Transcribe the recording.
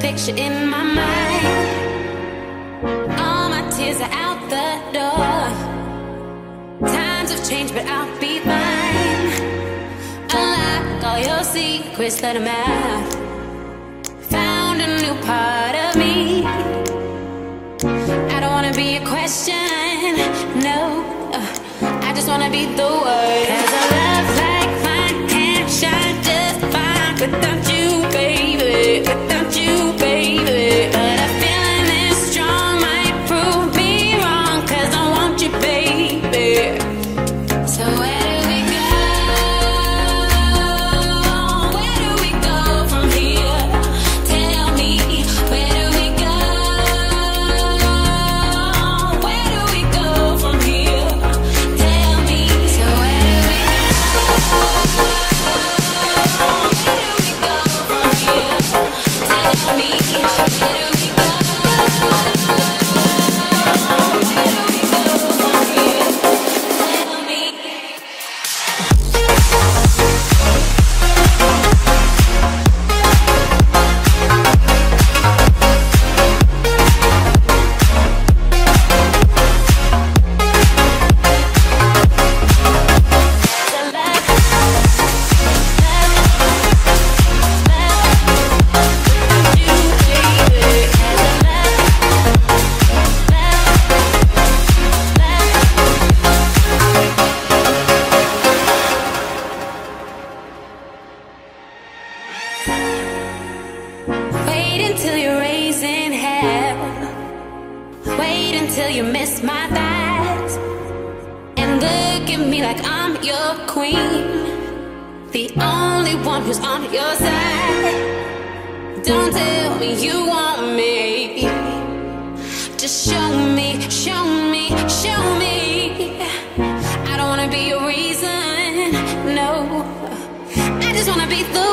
picture in my mind. All my tears are out the door. Times have changed, but I'll be fine. Unlock all your secrets, let them out. Found a new part of me. I don't wanna be a question, no. Uh, I just wanna be the word. Until you miss my thighs. And look at me like I'm your queen. The only one who's on your side. Don't tell me you want me. Just show me, show me, show me. I don't wanna be a reason, no. I just wanna be the